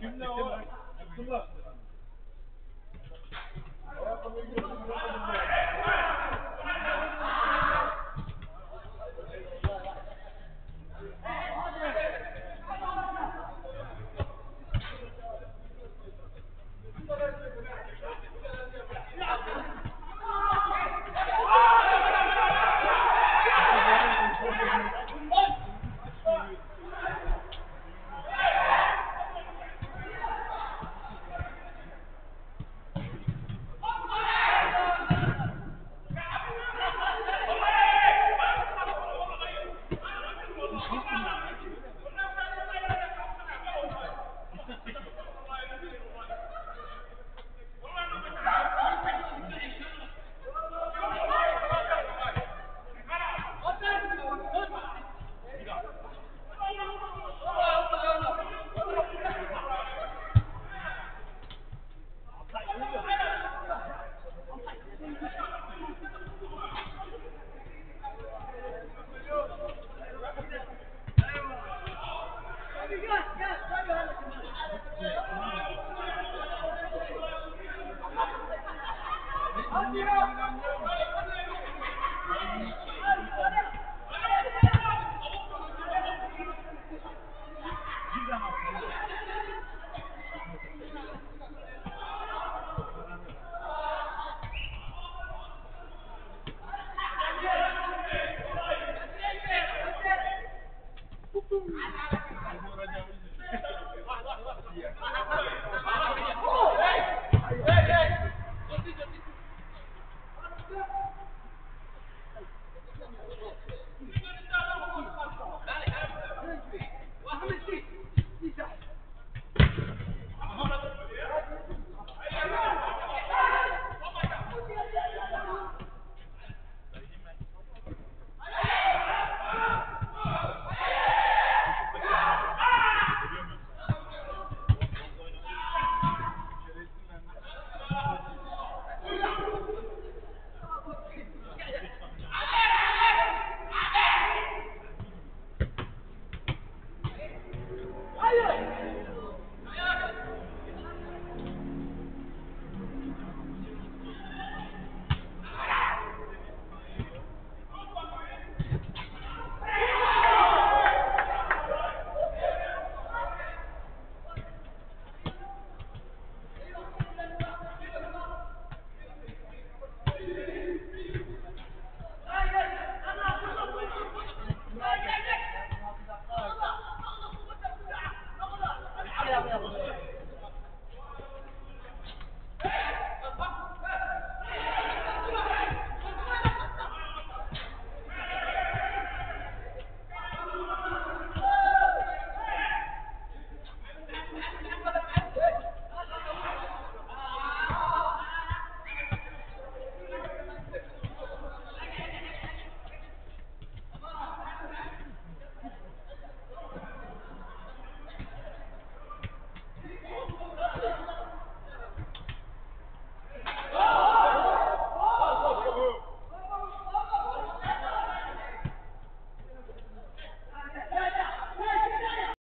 Kimle o? Abdullah. Ayakkabıyı